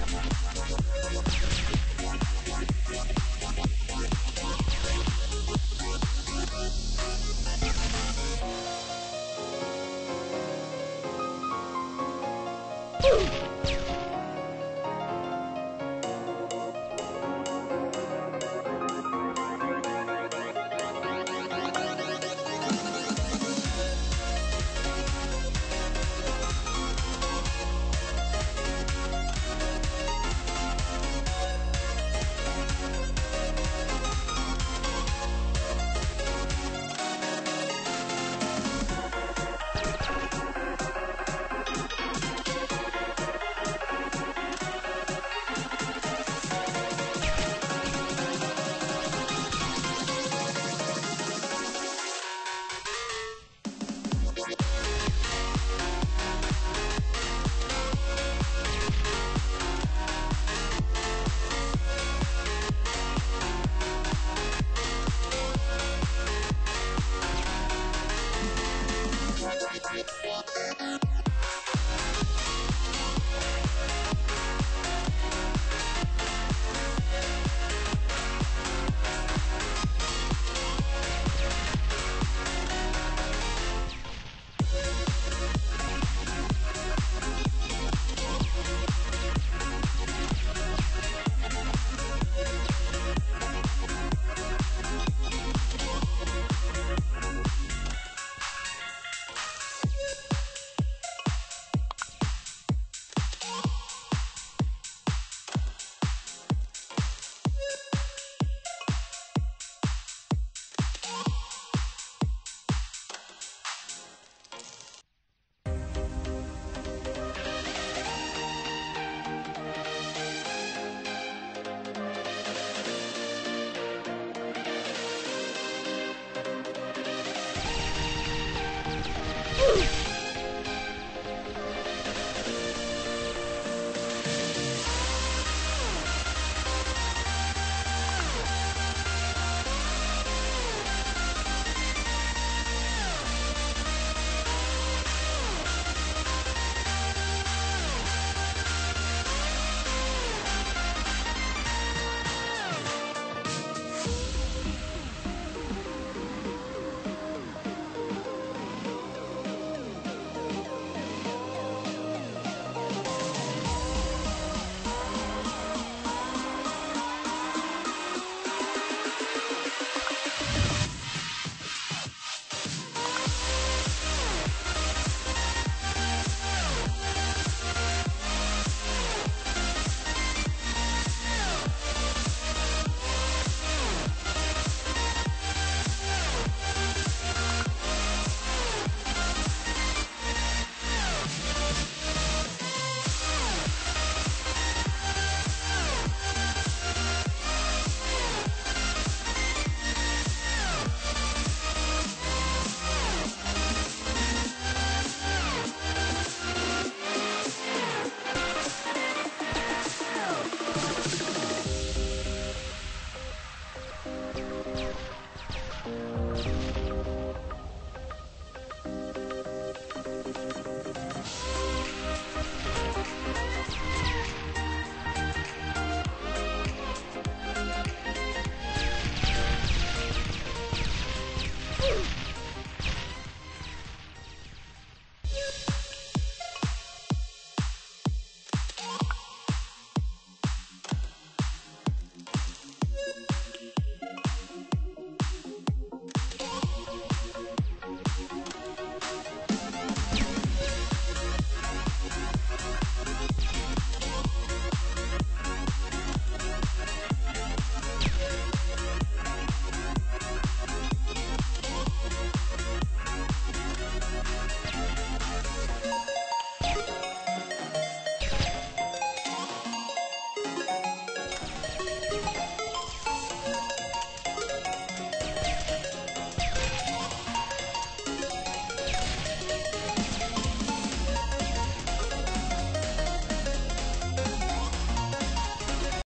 Come on.